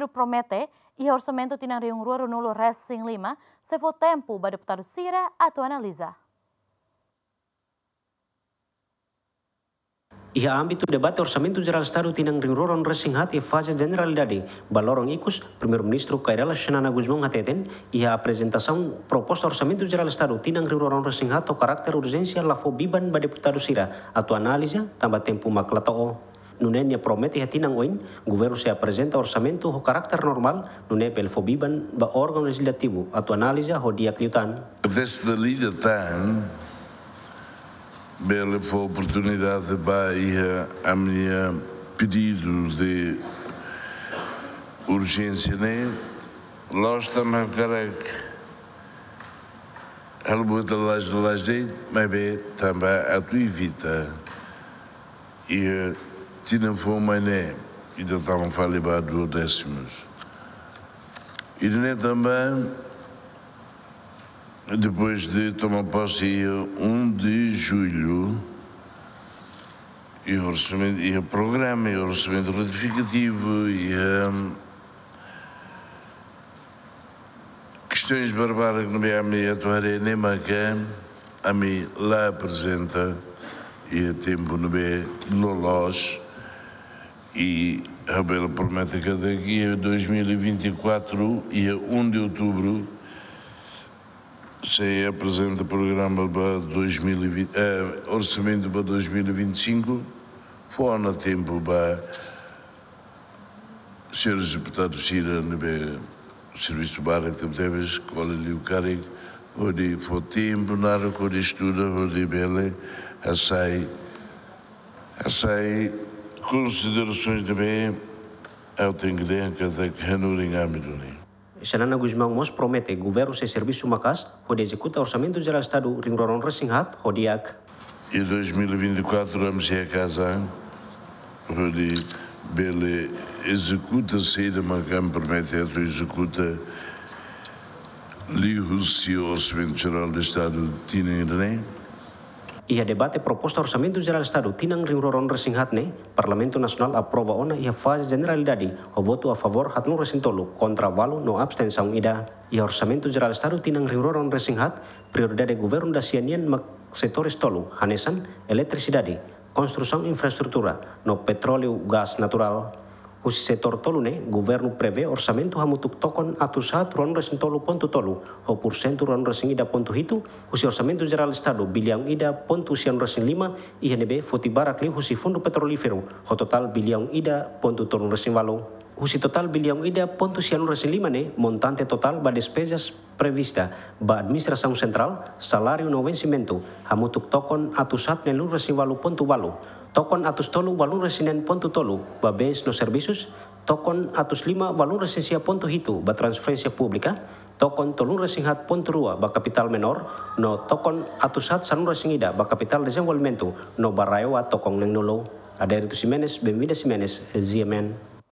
primeiro-ministro promete e orçamento tinha reunião rua nulo Racing Lima, se for tempo para deputado Cira a analisa. Ia âmbito debate orçamento geral Estado tinang ringroron resing hati fase generalidade balorong ikus primeiro-ministro Kairala Shanana Guzmão hateten ia apresentação proposta orçamento geral Estado tinang ringroron resing hati karakter urgência lafo biban ba deputado Cira atau analisa tambah tempo maklatoo Nunenia promete hatinang oin, governo se apresenta orçamento o carácter normal, nune pel fobiban ba órgão legislativo, atu analisa ho dia cliutan. This the leader time bela foi a oportunidade de Bahia a minha pedido de urgência né nós também queremos algo de lá de lá mas também a tua evita e tinha fome né e estavam falando do décimos e né também depois de tomar posse 1 de julho, e o, orçamento, e o programa, e o orçamento ratificativo, e um, questões barbárias que não me a mim atuarem nem cá, a mim lá apresenta, e a tempo não me lolós, e a Bela promete que daqui a 2024 e a 1 de outubro se apresenta o programa para 2020, eh, orçamento para 2025, foi na tempo para senhores deputados Cira no serviço barra que temos, qual ali o cargo, onde foi tempo na hora que estuda, onde bele, a sai, a sai considerações de bem, eu tenho que dizer que a Hanurin Amiduni. Sanana Guzmão mos promete governo se serviço macas, onde executa orçamento geral Estado ringroron resinhat, hodiak. E 2024 vamos a casa, onde bele executa saída macam promete a executa li o orçamento geral do Estado tinha em ia debate proposta orçamento geral Estado tinang ringroron resing hatne, Parlamento Nasional aprova ona ia fase generalidade o voto a favor hatno resing tolu, kontra valu no abstenção ida. Ia orçamento geral Estado tinang ringroron resing hat, prioridade governo da sianian mak setores tolu, hanesan, eletricidade, construção infraestrutura, no petróleo, gás natural, o setor tolu ne, governo prevê orçamento hamutuk tokon atusat ruang resin tolu ponto tolu, o porcento ruang resin ida ponto hitu, usi orçamento geral estado bilhão ida ponto sian resin lima, INB fotibarak li usi fundo petrolífero, o total bilhão ida ponto tolu resin valo. Usi total bilhão ida ponto sian resin lima ne, montante total ba despesas prevista. Ba administração central, salário no hamutuk tokon atusat ne lu resin valo ponto valo, Tokon atus tolu walun resinen pontu tolu, babes no serviços, tokon atus lima walun resensia pontu hitu, ba transferência pública, tokon tolun resinhat pontu rua, ba capital menor, no tokon atus hat sanun resingida, ba capital desenvolvimento, no barayo a tokong neng nulo. Ada itu Simenes, Bemida Simenes, ZMN.